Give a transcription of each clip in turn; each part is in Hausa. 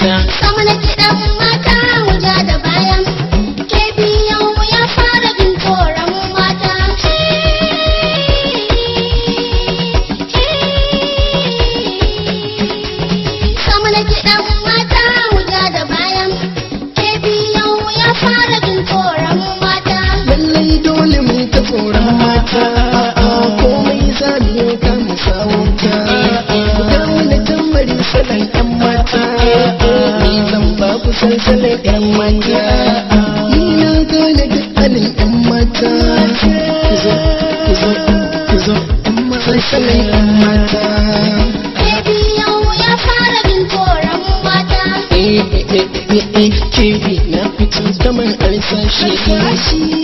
Yeah. samu kawunta ku dawo da tambarin salon yan mata. Ni zan ba ku salsalar yan mata. Ni na gane dukkanin yan mata. Ku zo ku salsalar yan mata. Kebi eh, eh, eh, na fito kamar arzashi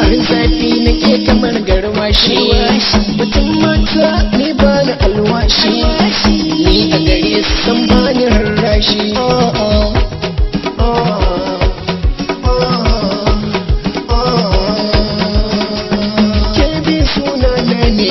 Arzafi nake kamar garwashi. Batun mata ne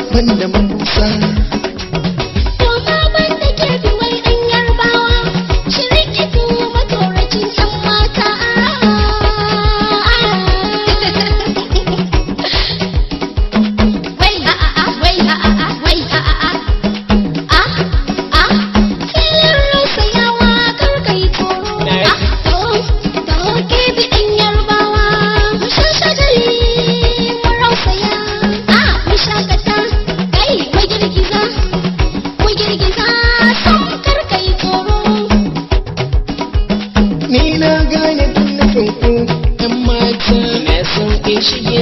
abin da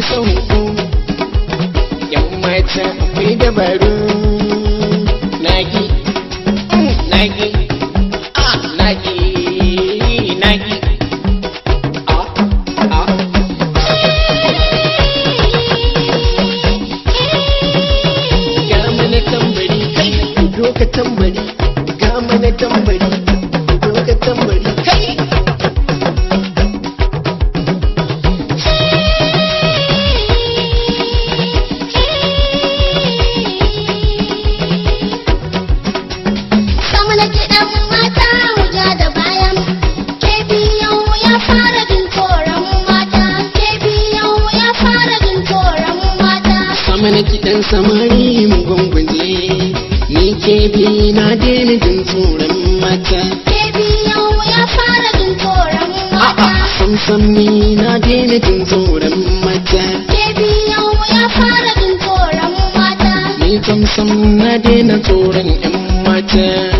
sau yan mata mai dabaru. na kiɗan samari mu gwangwaje ni ke bi na daina jin tsoron mata. Sam ni na daina jin tsoron mata. Ya fara mata. Ni sam na daina tsoron yan mata.